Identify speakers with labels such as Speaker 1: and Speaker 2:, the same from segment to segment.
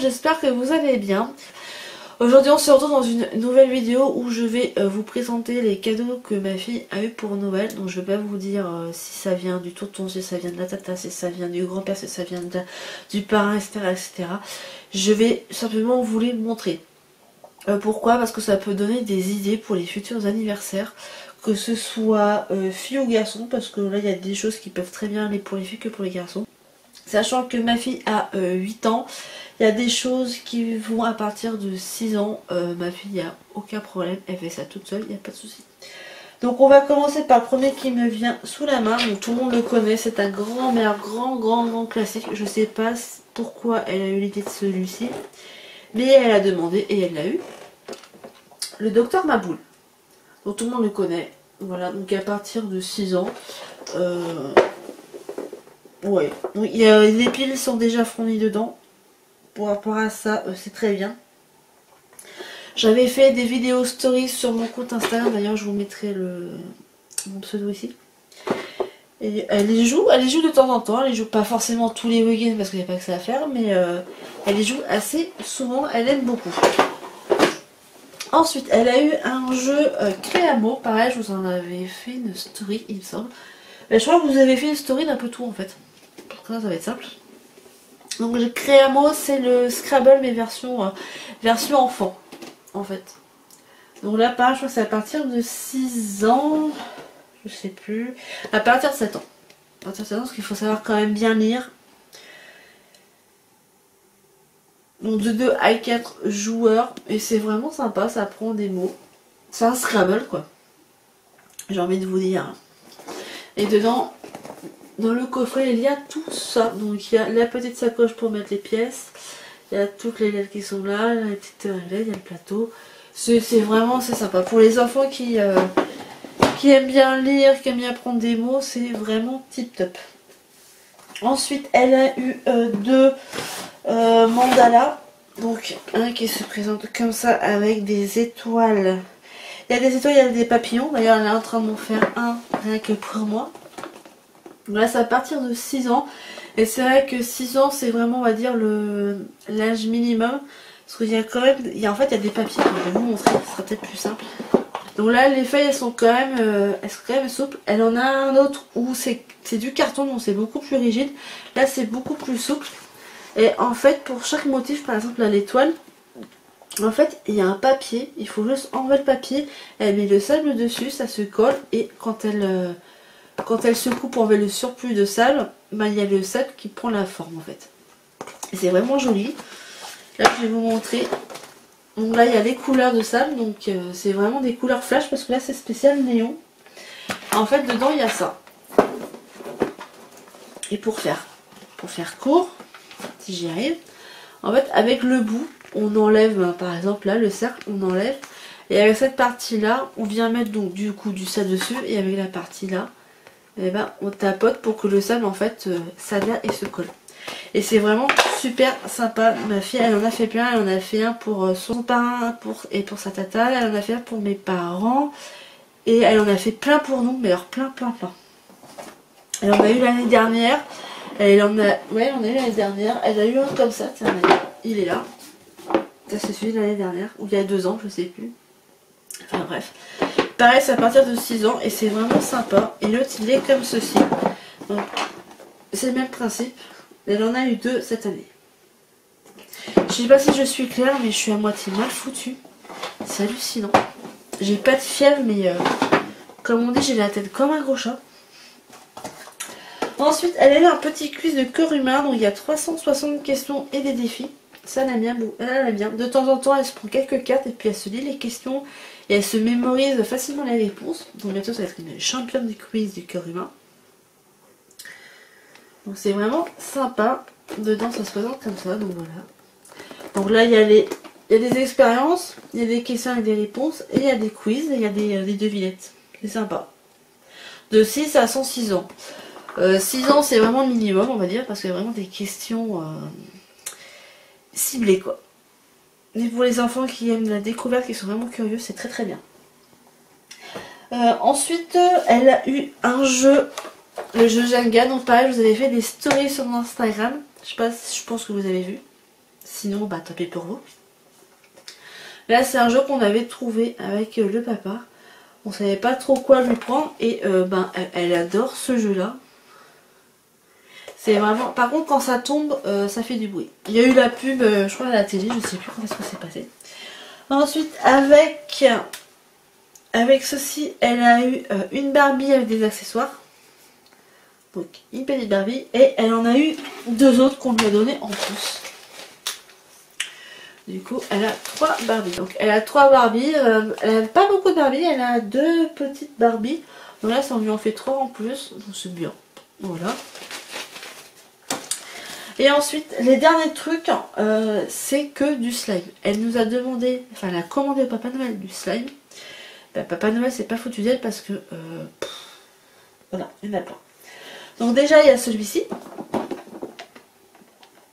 Speaker 1: j'espère que vous allez bien. Aujourd'hui on se retrouve dans une nouvelle vidéo où je vais euh, vous présenter les cadeaux que ma fille a eu pour Noël. Donc je vais pas vous dire euh, si ça vient du tonton, si ça vient de la tata, si ça vient du grand-père, si ça vient du parrain, etc., etc. Je vais simplement vous les montrer. Euh, pourquoi? Parce que ça peut donner des idées pour les futurs anniversaires. Que ce soit fille ou garçon, parce que là il y a des choses qui peuvent très bien aller pour les filles que pour les garçons. Sachant que ma fille a 8 ans, il y a des choses qui vont à partir de 6 ans. Euh, ma fille, il n'y a aucun problème. Elle fait ça toute seule, il n'y a pas de souci. Donc on va commencer par le premier qui me vient sous la main. Donc tout le monde le connaît. C'est un grand, mais un grand, grand, grand classique. Je ne sais pas pourquoi elle a eu l'idée de celui-ci. Mais elle a demandé et elle l'a eu. Le docteur Maboul. Donc tout le monde le connaît. Voilà, donc à partir de 6 ans. Euh, ouais. Donc, les piles sont déjà fournies dedans pour rapport à ça, euh, c'est très bien. J'avais fait des vidéos stories sur mon compte Instagram, d'ailleurs je vous mettrai le mon pseudo ici. Et elle les joue, elle les joue de temps en temps, elle les joue pas forcément tous les week-ends parce qu'il n'y a pas que ça à faire, mais euh, elle les joue assez souvent, elle aime beaucoup. Ensuite, elle a eu un jeu euh, Créamo, pareil, je vous en avais fait une story, il me semble. Je crois que vous avez fait une story d'un peu tout en fait. Ça va être simple. Donc j'ai créé un mot, c'est le Scrabble mais version, euh, version enfant en fait. Donc là pareil je crois que c'est à partir de 6 ans, je sais plus, à partir de 7 ans. À partir de 7 ans parce qu'il faut savoir quand même bien lire. Donc de 2 à 4 joueurs et c'est vraiment sympa, ça prend des mots. C'est un Scrabble quoi. J'ai envie de vous dire. Et dedans, dans le coffret, il y a tout ça. Donc il y a la petite sacoche pour mettre les pièces. Il y a toutes les lettres qui sont là, la petite il y a le plateau. C'est vraiment sympa. Pour les enfants qui, euh, qui aiment bien lire, qui aiment bien prendre des mots, c'est vraiment tip top. Ensuite, elle a eu euh, deux euh, mandalas. Donc un qui se présente comme ça avec des étoiles. Il y a des étoiles, il y a des papillons. D'ailleurs, elle est en train de m'en faire un rien que pour moi. Là, c'est à partir de 6 ans. Et c'est vrai que 6 ans, c'est vraiment, on va dire, l'âge minimum. Parce qu'il y a quand même, en fait, il y a des papiers je vais vous montrer, ce sera peut-être plus simple. Donc là, les feuilles, elles sont quand même, euh, elles sont quand même souples. Elle en a un autre où c'est du carton, donc c'est beaucoup plus rigide. Là, c'est beaucoup plus souple. Et en fait, pour chaque motif, par exemple, à l'étoile, en fait, il y a un papier. Il faut juste enlever le papier. Elle met le sable dessus, ça se colle. Et quand elle... Euh, quand elle secoue pour enlever le surplus de sable, il y a le sable qui prend la forme en fait. C'est vraiment joli. Là je vais vous montrer. Donc là il y a les couleurs de sable, donc euh, c'est vraiment des couleurs flash parce que là c'est spécial néon. En fait dedans il y a ça. Et pour faire, pour faire court, si j'y arrive, en fait avec le bout, on enlève ben, par exemple là le cercle, on enlève. Et avec cette partie là, on vient mettre donc du coup du sable dessus et avec la partie là, et eh ben, on tapote pour que le sable en fait euh, s'adhère et se colle. Et c'est vraiment super sympa. Ma fille elle en a fait plein, elle en a fait un pour euh, son parrain pour, et pour sa tata, elle en a fait un pour mes parents. Et elle en a fait plein pour nous, mais alors plein plein plein. Elle en a eu l'année dernière. Elle en a. Ouais, on a eu l'année dernière. Elle a eu un comme ça, tiens, il est là. Ça c'est celui l'année dernière, ou il y a deux ans, je sais plus. Enfin bref. Pareil, c'est à partir de 6 ans et c'est vraiment sympa. Et l'autre, il est comme ceci. Donc, c'est le même principe. Elle en a eu deux cette année. Je sais pas si je suis claire, mais je suis à moitié mal foutue. C'est hallucinant. J'ai pas de fièvre, mais euh, comme on dit, j'ai la tête comme un gros chat. Ensuite, elle a eu un petit quiz de cœur humain. Donc, il y a 360 questions et des défis. Ça, elle aime bien. Elle aime bien. De temps en temps, elle se prend quelques cartes et puis elle se lit les questions et elle se mémorise facilement les réponses. Donc bientôt ça va être une championne du quiz du cœur humain. Donc c'est vraiment sympa. Dedans ça se présente comme ça, donc voilà. Donc là il y a les. Il y a des expériences, il y a des questions et des réponses, et il y a des quiz, et il y a des, euh, devinettes. C'est sympa. De 6 à 106 ans. 6 euh, ans c'est vraiment le minimum on va dire, parce qu'il y a vraiment des questions euh, ciblées quoi. Mais pour les enfants qui aiment la découverte, qui sont vraiment curieux, c'est très très bien. Euh, ensuite, elle a eu un jeu, le jeu Jenga. Donc pareil, vous avez fait des stories sur Instagram. Je sais pas, je pense que vous avez vu. Sinon, bah pis pour vous. Là, c'est un jeu qu'on avait trouvé avec euh, le papa. On savait pas trop quoi lui prendre et euh, ben elle, adore ce jeu-là. C'est vraiment. Par contre, quand ça tombe, euh, ça fait du bruit. Il y a eu la pub, je crois à la télé, je sais plus comment est-ce que c'est passé. Ensuite, avec avec ceci, elle a eu une Barbie avec des accessoires. Donc une petite Barbie et elle en a eu deux autres qu'on lui a donné en plus. Du coup, elle a trois Barbies. Donc, elle a trois Barbies. Euh, elle n'a pas beaucoup de Barbies. Elle a deux petites Barbies. Donc là, ça lui en fait trois en plus. Donc, c'est bien. Voilà. Et ensuite, les derniers trucs, euh, c'est que du slime. Elle nous a demandé, enfin, elle a commandé au Papa Noël du slime. Ben, Papa Noël, c'est pas foutu d'elle parce que, euh, voilà, il n'y en a pas. Donc déjà, il y a celui-ci.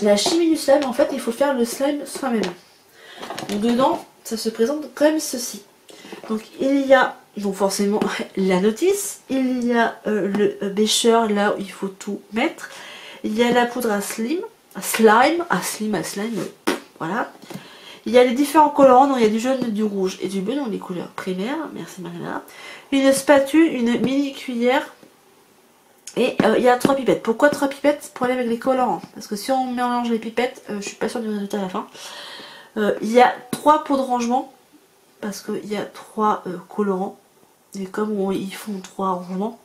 Speaker 1: La chimie du slime, en fait, il faut faire le slime soi-même. Donc dedans, ça se présente comme ceci. Donc il y a donc forcément la notice, il y a euh, le bêcheur là où il faut tout mettre, il y a la poudre à slime, à slime, à slime, à slime, voilà. Il y a les différents colorants, donc il y a du jaune, du rouge et du bleu, donc les couleurs primaires, merci Marina. Une spatule, une mini cuillère, et euh, il y a trois pipettes. Pourquoi trois pipettes? Pour aller avec les colorants. Parce que si on mélange les pipettes, euh, je suis pas sûre du résultat à la fin. Euh, il y a trois pots de rangement. Parce qu'il y a trois colorants. Et comme ils font trois rangements.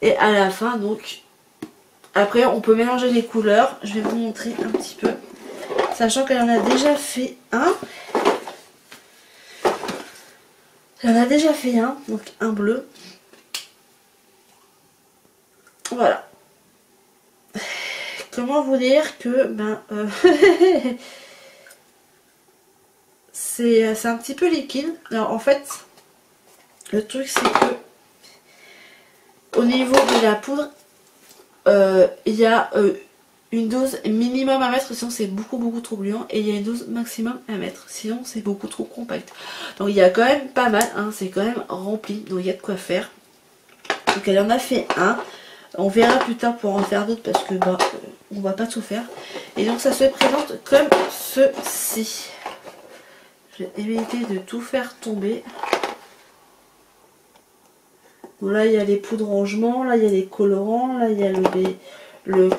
Speaker 1: Et à la fin, donc, après on peut mélanger les couleurs. Je vais vous montrer un petit peu. Sachant qu'elle en a déjà fait un. Elle en a déjà fait un, donc un bleu. Voilà. Comment vous dire que ben euh, c'est un petit peu liquide. Alors en fait, le truc c'est que au niveau de la poudre, euh, il y a euh, une dose minimum à mettre, sinon c'est beaucoup beaucoup trop gluant. Et il y a une dose maximum à mettre, sinon c'est beaucoup trop compact. Donc il y a quand même pas mal, hein, c'est quand même rempli, donc il y a de quoi faire. Donc elle en a fait un. On verra plus tard pour en faire d'autres parce que bah, on va pas tout faire. Et donc ça se présente comme ceci. Je vais éviter de tout faire tomber. Là il y a les poudres rangement, là il y a les colorants, là il y a le, le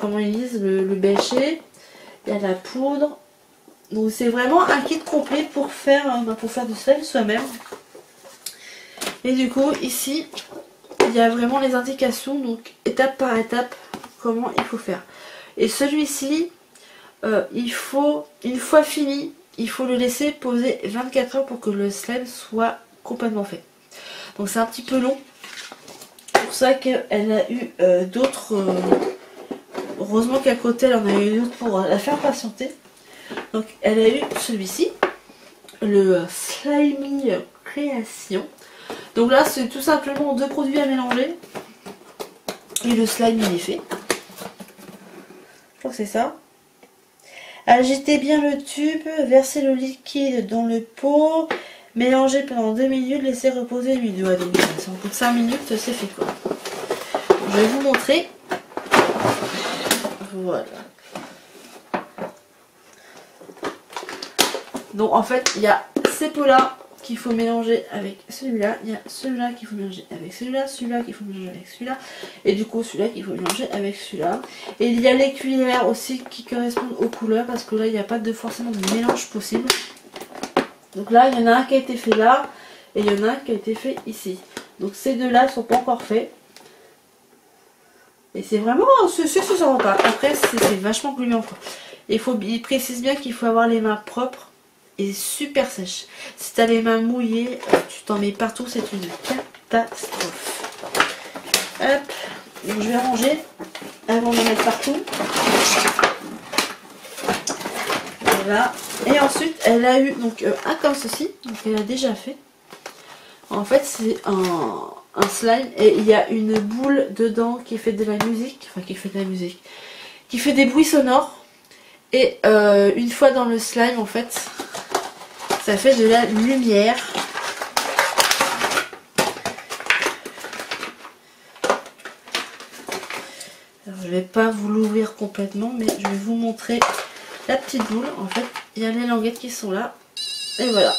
Speaker 1: il y a la poudre. Donc c'est vraiment un kit complet pour faire, euh, bah, pour faire du slime soi-même. Et du coup ici il y a vraiment les indications, donc étape par étape, comment il faut faire. Et celui-ci, euh, il faut, une fois fini, il faut le laisser poser 24 heures pour que le slime soit complètement fait. Donc c'est un petit peu long. C'est pour ça qu'elle a eu euh, d'autres... Euh, heureusement qu'à côté, elle en a eu d'autres pour la faire patienter. Donc elle a eu celui-ci, le Slimy Création. Donc là, c'est tout simplement deux produits à mélanger. Et le slime, il est fait. Je crois que c'est ça. Agitez bien le tube, versez le liquide dans le pot, mélangez pendant 2 minutes, laissez reposer une minute. Ouais, donc en bout de 5 minutes, c'est fait quoi. Je vais vous montrer. Voilà. Donc en fait, il y a ces pots là qu'il faut mélanger avec celui-là, il y a celui-là qu'il faut mélanger avec celui-là, celui-là qu'il faut mélanger avec celui-là, et du coup celui-là qu'il faut mélanger avec celui-là. Et il y a les cuillères aussi qui correspondent aux couleurs, parce que là il n'y a pas de forcément de mélange possible. Donc là il y en a un qui a été fait là, et il y en a un qui a été fait ici. Donc ces deux-là ne sont pas encore faits. Et c'est vraiment, ce ce va pas. Après c'est vachement gluant. Il, faut, il précise bien qu'il faut avoir les mains propres est super sèche. Si tu as les mains mouillées, tu t'en mets partout, c'est une catastrophe. Hop, donc je vais ranger avant de mettre partout. Voilà. Et ensuite, elle a eu donc euh, un comme ceci, donc elle a déjà fait. En fait, c'est un, un slime et il y a une boule dedans qui fait de la musique, enfin qui fait de la musique, qui fait des bruits sonores. Et euh, une fois dans le slime, en fait, ça fait de la lumière. Alors, je vais pas vous l'ouvrir complètement, mais je vais vous montrer la petite boule. En fait, il y a les languettes qui sont là. Et voilà.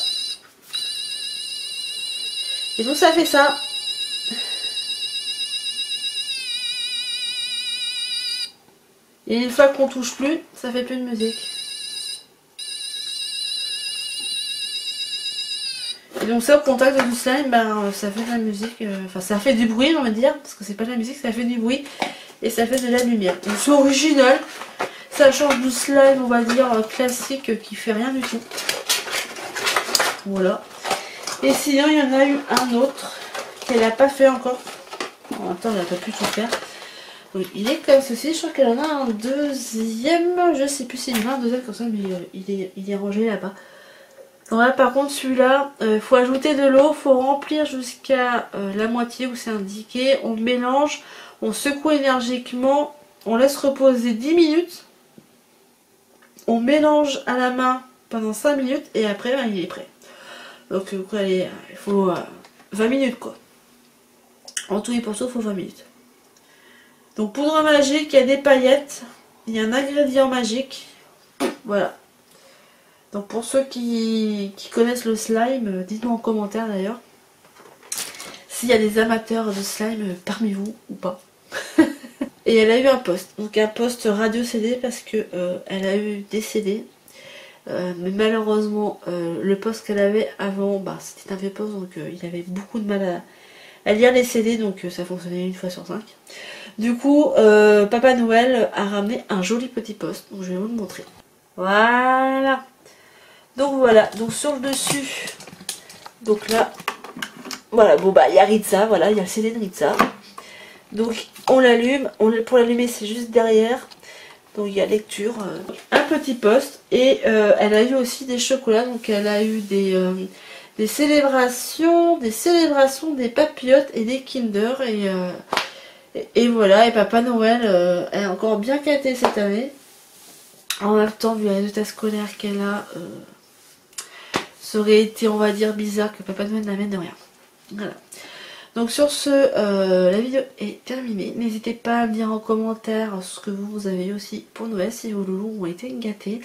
Speaker 1: Et donc ça fait ça. Et une fois qu'on touche plus, ça fait plus de musique. Et donc ça au contact du slime, ben, ça fait de la musique, euh, enfin ça fait du bruit on va dire, parce que c'est pas de la musique, ça fait du bruit et ça fait de la lumière. Donc c'est original, ça change du slime on va dire classique qui fait rien du tout. Voilà. Et sinon il y en a eu un autre qu'elle n'a pas fait encore. En même temps elle n'a pas pu tout faire il est comme ceci, je crois qu'elle en a un deuxième, je sais plus s'il y en a un deuxième comme ça, mais euh, il est, il est rangé là-bas. Donc là par contre celui-là, il euh, faut ajouter de l'eau, faut remplir jusqu'à euh, la moitié où c'est indiqué, on mélange, on secoue énergiquement, on laisse reposer 10 minutes, on mélange à la main pendant 5 minutes et après ben, il est prêt. Donc il faut 20 minutes quoi. En tout et pour tout il faut 20 minutes. Donc poudre magique, il y a des paillettes, il y a un ingrédient magique. Voilà. Donc pour ceux qui, connaissent le slime, euh, dites-moi en commentaire d'ailleurs. S'il y a des amateurs de slime parmi vous ou pas. Et elle a eu un poste. Donc un poste radio CD parce que euh, elle a eu des CD. Euh, mais malheureusement le poste qu'elle avait avant bah, c'était un vieux poste donc il avait beaucoup de mal à, à lire les CD donc ça fonctionnait une fois sur cinq. Du coup, euh, Papa Noël a ramené un joli petit poste. Donc je vais vous le montrer. Voilà. Donc voilà. Donc sur le dessus. Donc là. Voilà. Bon bah il y a Ritza. Voilà. Il y a le CD de Ritza. Donc on l'allume. Pour l'allumer c'est juste derrière. Donc il y a lecture. Euh, un petit poste. Et euh, elle a eu aussi des chocolats. Donc elle a eu des célébrations, des célébrations, des papillotes et des Kinder. Et, et, voilà, et Papa Noël euh, est encore bien quitté cette année. En même temps, vu les résultats scolaires qu'elle a, euh, ça aurait été, on va dire, bizarre que Papa Noël n'amène rien. Voilà. Donc sur ce, euh, la vidéo est terminée. N'hésitez pas à me dire en commentaire ce que vous, avez aussi pour Noël, si vos loulous ont été gâtés.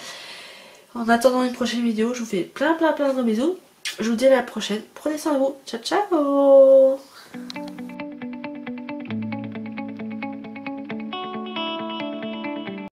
Speaker 1: En attendant une prochaine vidéo, je vous fais plein plein plein de bisous. Je vous dis à la prochaine. Prenez soin de vous. Ciao ciao